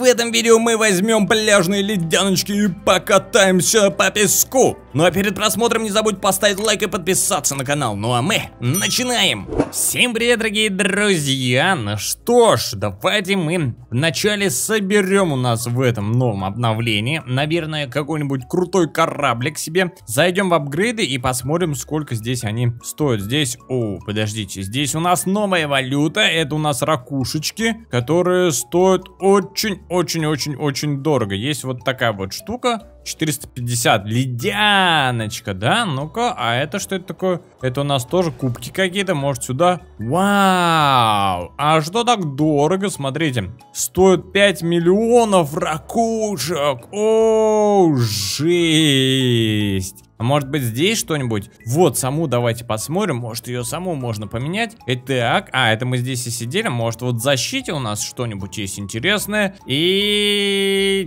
в этом видео мы возьмем пляжные ледяночки и покатаемся по песку. Ну а перед просмотром не забудь поставить лайк и подписаться на канал. Ну а мы начинаем. Всем привет, дорогие друзья. Ну что ж, давайте мы вначале соберем у нас в этом новом обновлении, наверное, какой-нибудь крутой кораблик себе. Зайдем в апгрейды и посмотрим, сколько здесь они стоят. Здесь, о, подождите, здесь у нас новая валюта. Это у нас ракушечки, которые стоят очень-очень-очень-очень дорого. Есть вот такая вот штука. 450. Ледяночка, да? Ну-ка, а это что это такое? Это у нас тоже кубки какие-то, может сюда? Вау! А что так дорого? Смотрите, стоит 5 миллионов ракушек. О, жесть! А может быть здесь что-нибудь? Вот, саму давайте посмотрим. Может ее саму можно поменять. Итак, а, это мы здесь и сидели. Может вот в защите у нас что-нибудь есть интересное. И...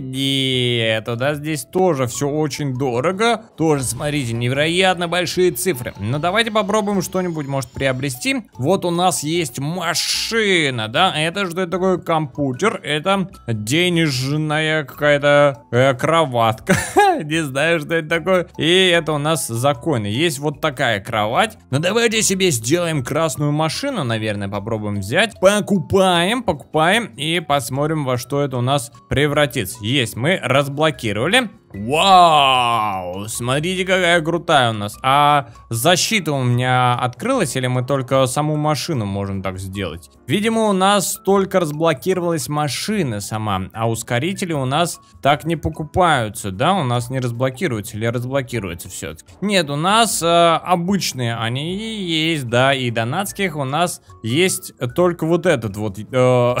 Нет, да, здесь тоже все очень дорого. Тоже, смотрите, невероятно большие цифры. Но ну, давайте попробуем что-нибудь, может, приобрести. Вот у нас есть машина, да? Это что это такое компьютер? Это денежная какая-то э, кроватка. Не знаю, что это такое. И это это у нас законы. Есть вот такая кровать. Но давайте себе сделаем красную машину, наверное, попробуем взять. Покупаем, покупаем и посмотрим, во что это у нас превратится. Есть, мы разблокировали. Вау! Смотрите, какая крутая у нас. А защита у меня открылась или мы только саму машину можем так сделать? Видимо, у нас только разблокировалась машина сама, а ускорители у нас так не покупаются, да? У нас не разблокируются или разблокируются все-таки? Нет, у нас э, обычные они есть, да, и донатских у нас есть только вот этот вот. Э,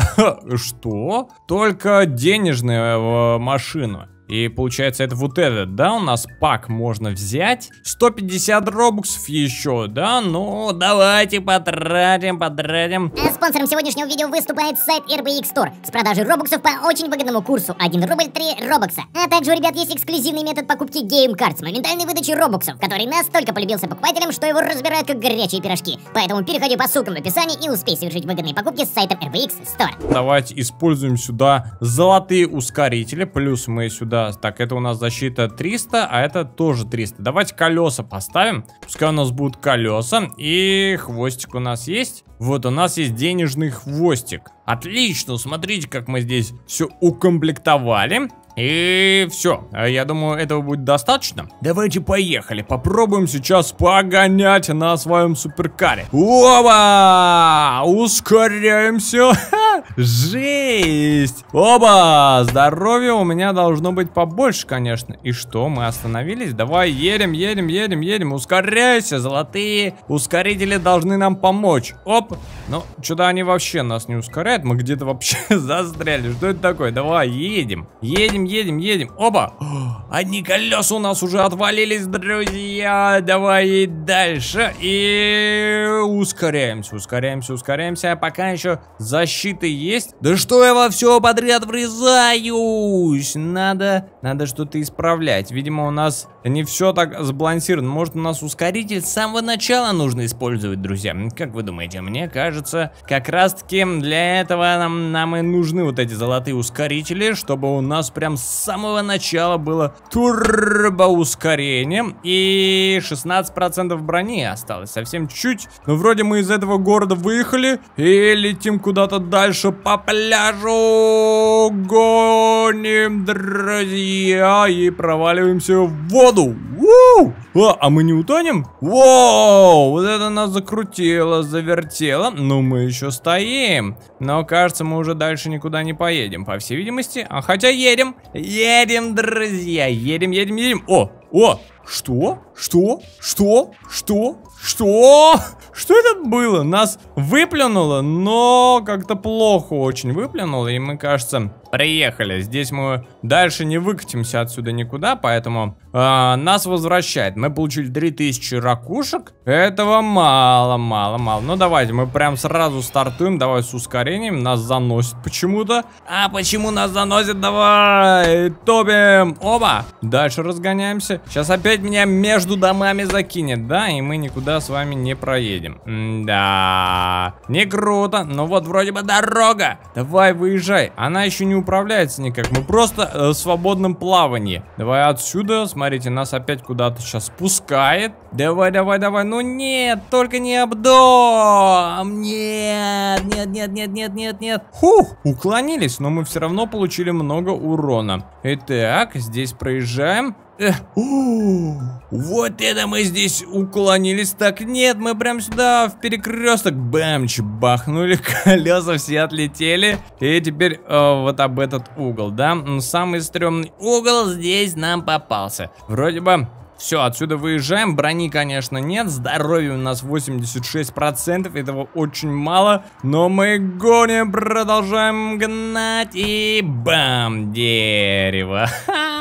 что? Только денежная э, машина. И получается это вот этот, да, у нас пак можно взять. 150 робоксов еще, да, ну давайте потратим, потратим. А спонсором сегодняшнего видео выступает сайт RBX Store с продажей робоксов по очень выгодному курсу 1 рубль 3 робокса. А также у ребят есть эксклюзивный метод покупки Game Cards, моментальной выдачи робоксов, который настолько полюбился покупателям, что его разбирают как горячие пирожки. Поэтому переходи по ссылкам в описании и успей совершить выгодные покупки с сайтом RBX Store. Давайте используем сюда золотые ускорители, плюс мы сюда сюда. Так, это у нас защита 300, а это тоже 300. Давайте колеса поставим. Пускай у нас будут колеса. И хвостик у нас есть. Вот у нас есть денежный хвостик. Отлично, смотрите, как мы здесь все укомплектовали. И все, я думаю, этого будет достаточно. Давайте поехали, попробуем сейчас погонять на своем суперкаре. Оба! Ускоряемся. Жесть! Оба! Здоровье у меня должно быть побольше, конечно. И что, мы остановились? Давай, едем, едем, едем, едем. Ускоряйся, золотые ускорители должны нам помочь. Оп! Ну, что-то они вообще нас не ускоряют. Мы где-то вообще застряли. Что это такое? Давай, едем. Едем, едем, едем. Оба! Одни колеса у нас уже отвалились, друзья. Давай дальше. И ускоряемся, ускоряемся, ускоряемся. А пока еще защиты есть. Да что я во все подряд врезаюсь? Надо, надо что-то исправлять. Видимо, у нас не все так сбалансировано. Может, у нас ускоритель с самого начала нужно использовать, друзья. Как вы думаете? Мне кажется, как раз-таки для этого нам, нам и нужны вот эти золотые ускорители, чтобы у нас прям с самого начала было турбоускорение. И 16% брони осталось. Совсем чуть. Но вроде мы из этого города выехали. И летим куда-то дальше по пляжу. Гоним, друзья. И проваливаемся в воду. У! А, а мы не утонем? Воу, вот это нас закрутило, завертело. Но мы еще стоим. Но кажется, мы уже дальше никуда не поедем, по всей видимости. А хотя едем. Едем, друзья, едем, едем, едем. О, о, что? Что? Что? Что? Что? Что это было? Нас выплюнуло, но как-то плохо очень выплюнуло, и мы, кажется, приехали. Здесь мы дальше не выкатимся отсюда никуда, поэтому э, нас возвращает. Мы получили 3000 ракушек. Этого мало, мало, мало. Ну, давайте, мы прям сразу стартуем. Давай с ускорением. Нас заносит почему-то. А почему нас заносит? Давай, топим. Оба. Дальше разгоняемся. Сейчас опять меня между домами закинет, да? И мы никуда с вами не проедем. М да, не круто, но вот вроде бы дорога. Давай, выезжай. Она еще не управляется никак, мы просто э, в свободном плавании. Давай отсюда, смотрите, нас опять куда-то сейчас спускает. Давай, давай, давай, ну нет, только не об дом. Нет, нет, нет, нет, нет, нет, нет. Фух, уклонились, но мы все равно получили много урона. Итак, здесь проезжаем. Эх, вот это мы здесь уклонились. Так, нет, мы прям сюда в перекресток. Бэмч, бахнули, колеса все отлетели. И теперь э, вот об этот угол, да? Самый стрёмный угол здесь нам попался. Вроде бы все, отсюда выезжаем. Брони, конечно, нет. Здоровья у нас 86%. Этого очень мало. Но мы гоним, продолжаем гнать. И бам! Дерево. Ха,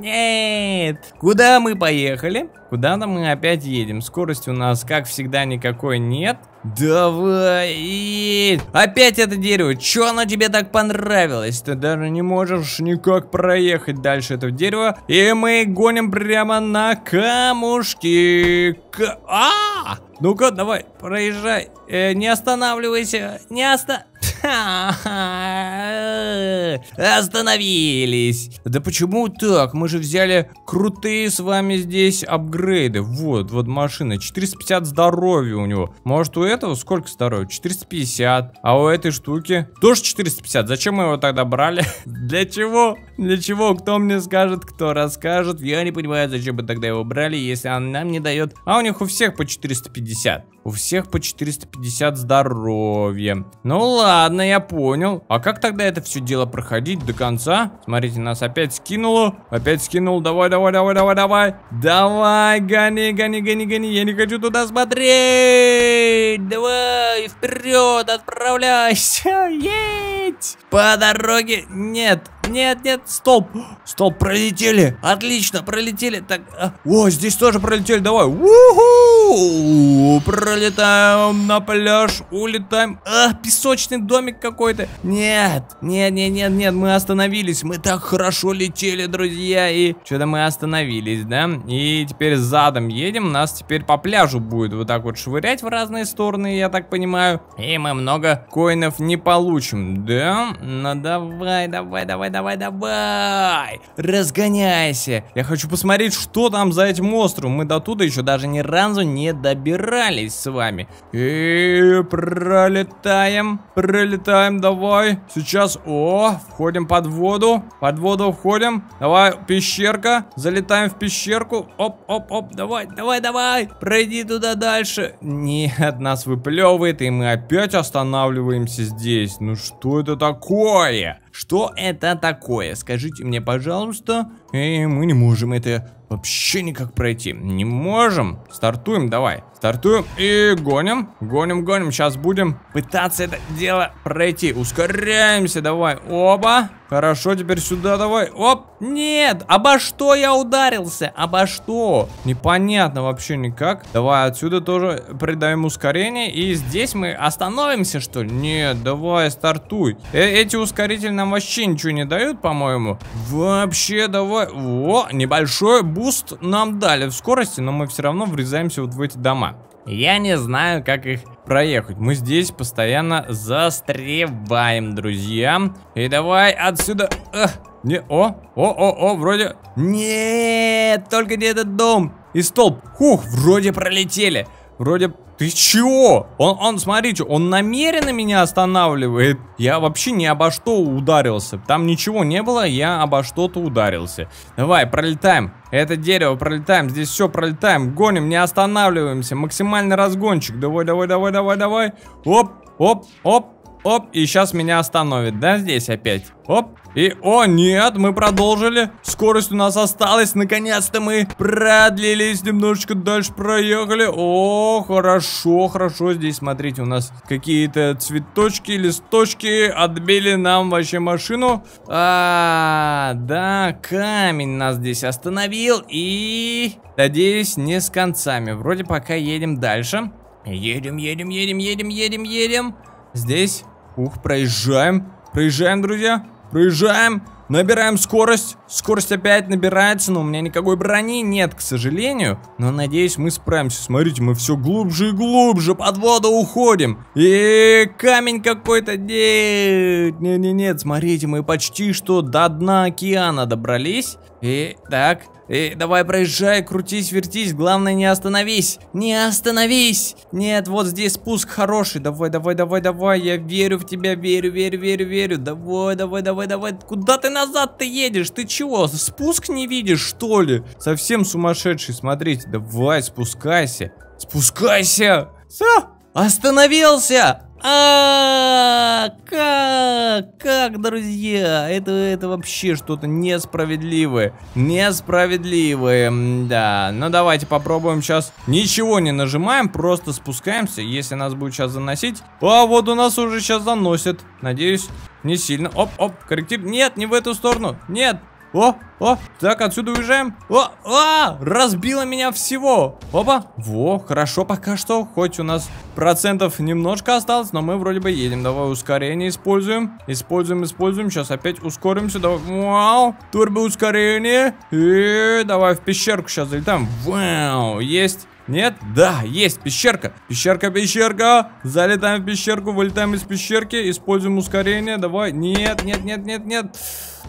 нет. Куда мы поехали? Куда-то мы опять едем. Скорости у нас, как всегда, никакой нет. Давай! Опять это дерево. Чё оно тебе так понравилось? Ты даже не можешь никак проехать дальше этого дерева. И мы гоним прямо на камушки. К... А! Ну-ка, давай, проезжай. Э, не останавливайся. Не оста... Остановились. Да почему так? Мы же взяли крутые с вами здесь апгрейды. Вот, вот машина. 450 здоровья у него. Может у этого сколько здоровья? 450. А у этой штуки тоже 450. Зачем мы его тогда брали? Для чего? Для чего? Кто мне скажет, кто расскажет? Я не понимаю, зачем мы тогда его брали, если он нам не дает. А у них у всех по 450. У всех по 450 здоровья. Ну ладно, я понял. А как тогда это все дело проходить до конца? Смотрите, нас опять скинуло. Опять скинул. Давай, давай, давай, давай, давай. Давай, гони, гони, гони, гони. Я не хочу туда смотреть. Давай, вперед, отправляйся. Едь. По дороге. Нет, нет, нет, столб. Столб, пролетели. Отлично, пролетели. Так, а, о, здесь тоже пролетели. Давай. Уху! Пролетаем на пляж, улетаем. А, песочный домик какой-то. Нет, нет, нет, нет, нет, мы остановились. Мы так хорошо летели, друзья. И что-то мы остановились, да? И теперь задом едем. Нас теперь по пляжу будет вот так вот швырять в разные стороны, я так понимаю. И мы много коинов не получим, да? Ну давай, давай, давай, давай, давай. Разгоняйся. Я хочу посмотреть, что там за этим островом. Мы до туда еще даже ни разу не добирались с вами. И пролетаем, пролетаем, давай. Сейчас, о, входим под воду. Под воду входим. Давай, пещерка. Залетаем в пещерку. Оп, оп, оп, давай, давай, давай. Пройди туда дальше. Нет, нас выплевывает, и мы опять останавливаемся здесь. Ну что это такое? Что это такое? Скажите мне, пожалуйста. И мы не можем это вообще никак пройти. Не можем. Стартуем, давай. Стартуем и гоним. Гоним, гоним. Сейчас будем пытаться это дело пройти. Ускоряемся, давай. Оба. Хорошо, теперь сюда давай. Оп. Нет, обо что я ударился? Обо что? Непонятно вообще никак. Давай отсюда тоже придаем ускорение. И здесь мы остановимся, что ли? Нет, давай, стартуй. Э эти ускорители нам вообще ничего не дают, по-моему. Вообще, давай. О, небольшой boost нам дали в скорости, но мы все равно врезаемся вот в эти дома. Я не знаю, как их проехать. Мы здесь постоянно застреваем, друзья. И давай отсюда... Эх, не, о, о, о, о, вроде... Нет, только не этот дом. И столб. Хух, вроде пролетели. Вроде ты чего? Он, он, смотрите, он намеренно меня останавливает. Я вообще ни обо что ударился. Там ничего не было, я обо что-то ударился. Давай, пролетаем. Это дерево пролетаем, здесь все пролетаем. Гоним, не останавливаемся. Максимальный разгончик. Давай, давай, давай, давай, давай. Оп, оп, оп, оп. И сейчас меня остановит, да, здесь опять? Оп, и, о, нет, мы продолжили. Скорость у нас осталась. Наконец-то мы продлились. Немножечко дальше проехали. О, хорошо, хорошо. Здесь, смотрите, у нас какие-то цветочки, листочки отбили нам вообще машину. А, да, камень нас здесь остановил. И, надеюсь, не с концами. Вроде пока едем дальше. Едем, едем, едем, едем, едем, едем. Здесь, ух, проезжаем. Проезжаем, друзья. Проезжаем. Набираем скорость. Скорость опять набирается, но у меня никакой брони нет, к сожалению. Но надеюсь, мы справимся. Смотрите, мы все глубже и глубже под воду уходим. И камень какой-то. Нет, нет, нет. Смотрите, мы почти что до дна океана добрались. И так, Эй, давай проезжай, крутись, вертись, главное не остановись, не остановись. Нет, вот здесь спуск хороший, давай, давай, давай, давай, я верю в тебя, верю, верю, верю, верю, давай, давай, давай, давай, куда ты назад ты едешь, ты чего, спуск не видишь, что ли? Совсем сумасшедший, смотрите, давай, спускайся, спускайся, все, остановился. А, как, как, друзья, это, это вообще что-то несправедливое, несправедливое, да. Ну давайте попробуем сейчас, ничего не нажимаем, просто спускаемся, если нас будет сейчас заносить. А вот у нас уже сейчас заносит, надеюсь, не сильно. Оп, оп, корректив, нет, не в эту сторону, нет, о, о, так, отсюда уезжаем. О, а, разбило меня всего. Опа, во, хорошо пока что. Хоть у нас процентов немножко осталось, но мы вроде бы едем. Давай ускорение используем. Используем, используем. Сейчас опять ускоримся. Давай, вау, турбо ускорение. И давай в пещерку сейчас залетаем. Вау, есть. Нет? Да, есть пещерка. Пещерка, пещерка. Залетаем в пещерку, вылетаем из пещерки. Используем ускорение. Давай. Нет, нет, нет, нет, нет.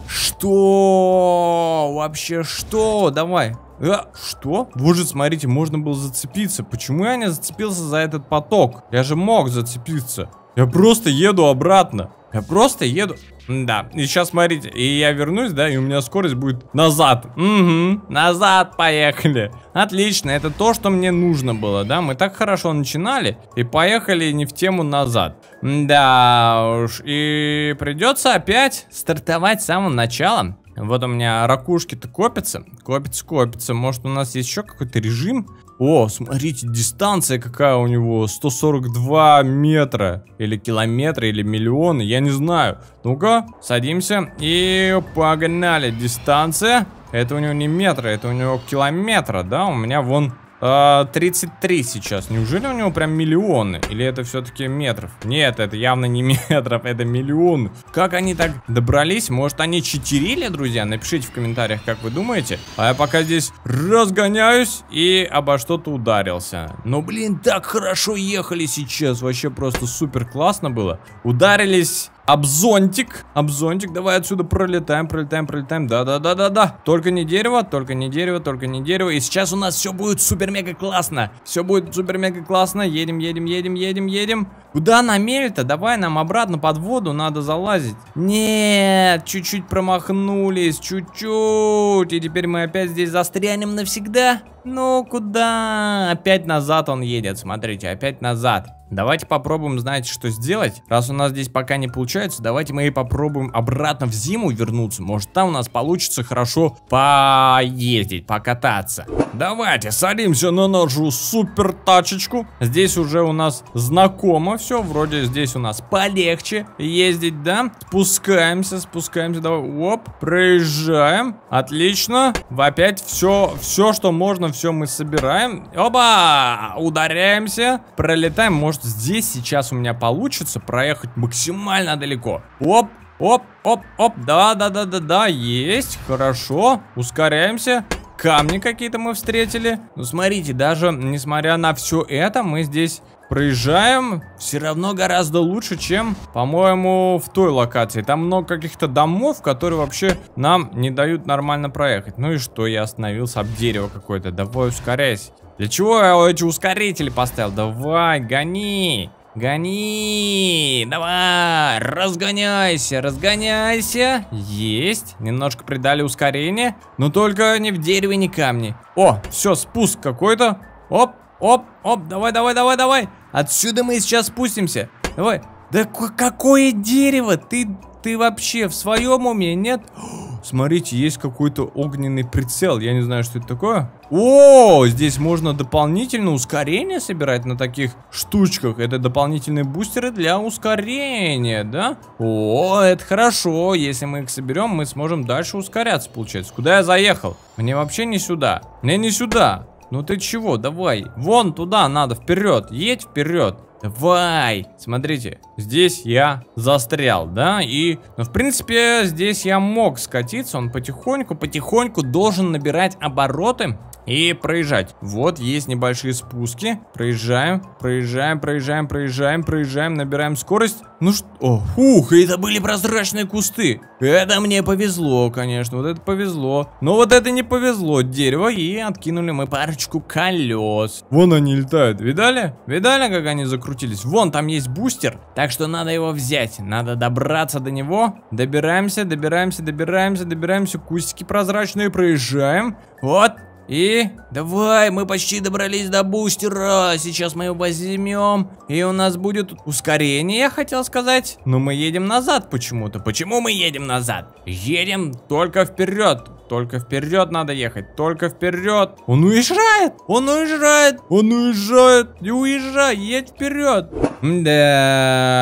Что? Вообще что? Давай. А, что? Боже, смотрите, можно было зацепиться. Почему я не зацепился за этот поток? Я же мог зацепиться. Я просто еду обратно. Я просто еду... Да, и сейчас смотрите, и я вернусь, да, и у меня скорость будет назад. Угу, назад поехали. Отлично, это то, что мне нужно было, да. Мы так хорошо начинали и поехали не в тему назад. Да уж, и придется опять стартовать с самого начала. Вот у меня ракушки-то копятся, копятся, копятся. Может у нас есть еще какой-то режим? О, смотрите, дистанция какая у него, 142 метра, или километра, или миллионы, я не знаю. Ну-ка, садимся и погнали. Дистанция, это у него не метра, это у него километра, да? У меня вон 33 а, сейчас. Неужели у него прям миллионы? Или это все-таки метров? Нет, это явно не метров, это миллион. Как они так добрались? Может они читерили, друзья? Напишите в комментариях, как вы думаете. А я пока здесь разгоняюсь и обо что-то ударился. Но, блин, так хорошо ехали сейчас. Вообще просто супер классно было. Ударились Обзонтик, обзонтик, давай отсюда пролетаем, пролетаем, пролетаем, да-да-да-да-да. Только не дерево, только не дерево, только не дерево. И сейчас у нас все будет супер-мега классно. Все будет супер-мега классно. Едем, едем, едем, едем, едем. Куда на мель-то? Давай нам обратно под воду надо залазить. Нет, чуть-чуть промахнулись, чуть-чуть. И теперь мы опять здесь застрянем навсегда. Ну, куда? Опять назад он едет, смотрите, опять назад. Давайте попробуем, знаете, что сделать. Раз у нас здесь пока не получается, давайте мы и попробуем обратно в зиму вернуться. Может, там у нас получится хорошо поездить, покататься. Давайте садимся на нашу супер тачечку. Здесь уже у нас знакомо все. Вроде здесь у нас полегче ездить, да? Спускаемся, спускаемся. Давай, оп, проезжаем. Отлично. Опять все, все, что можно, все мы собираем. Оба! Ударяемся. Пролетаем. Может, здесь сейчас у меня получится проехать максимально далеко. Оп, оп, оп, оп, да, да, да, да, да, есть, хорошо, ускоряемся. Камни какие-то мы встретили. Ну, смотрите, даже несмотря на все это, мы здесь проезжаем все равно гораздо лучше, чем, по-моему, в той локации. Там много каких-то домов, которые вообще нам не дают нормально проехать. Ну и что, я остановился об дерево какое-то. Давай ускоряйся. Для чего я эти ускорители поставил? Давай, гони! Гони! Давай! Разгоняйся! Разгоняйся! Есть! Немножко придали ускорение. Но только не в дереве, не камни. О, все, спуск какой-то. Оп, оп, оп, давай, давай, давай, давай. Отсюда мы сейчас спустимся. Давай. Да какое дерево? Ты, ты вообще в своем уме, нет? Смотрите, есть какой-то огненный прицел. Я не знаю, что это такое. О, здесь можно дополнительно ускорение собирать на таких штучках. Это дополнительные бустеры для ускорения, да? О, это хорошо. Если мы их соберем, мы сможем дальше ускоряться, получается. Куда я заехал? Мне вообще не сюда. Мне не сюда. Ну ты чего, давай. Вон туда надо, вперед. Едь вперед. Давай. Смотрите, здесь я застрял, да? И, ну, в принципе, здесь я мог скатиться. Он потихоньку, потихоньку должен набирать обороты и проезжать. Вот есть небольшие спуски. Проезжаем, проезжаем, проезжаем, проезжаем, проезжаем, набираем скорость. Ну что? О, ух, это были прозрачные кусты. Это мне повезло, конечно, вот это повезло. Но вот это не повезло, дерево, и откинули мы парочку колес. Вон они летают, видали? Видали, как они закрутились? Вон, там есть бустер, так что надо его взять. Надо добраться до него. Добираемся, добираемся, добираемся, добираемся. Кустики прозрачные, проезжаем. Вот, и давай, мы почти добрались до бустера. Сейчас мы его возьмем. И у нас будет ускорение, я хотел сказать. Но мы едем назад почему-то. Почему мы едем назад? Едем только вперед. Только вперед надо ехать, только вперед. Он уезжает, он уезжает, он уезжает, не уезжай, едь вперед. Да,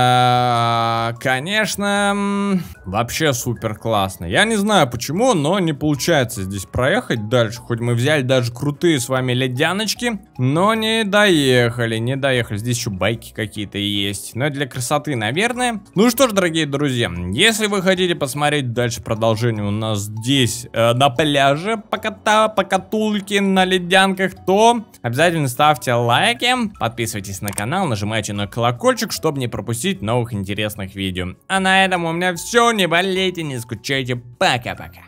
конечно, вообще супер классно. Я не знаю почему, но не получается здесь проехать дальше. Хоть мы взяли даже крутые с вами ледяночки, но не доехали, не доехали. Здесь еще байки какие-то есть, но для красоты, наверное. Ну что ж, дорогие друзья, если вы хотите посмотреть дальше продолжение у нас здесь, э, на пляже поката, покатульки на ледянках, то обязательно ставьте лайки, подписывайтесь на канал, нажимайте на колокольчик, чтобы не пропустить новых интересных видео. А на этом у меня все, не болейте, не скучайте, пока-пока.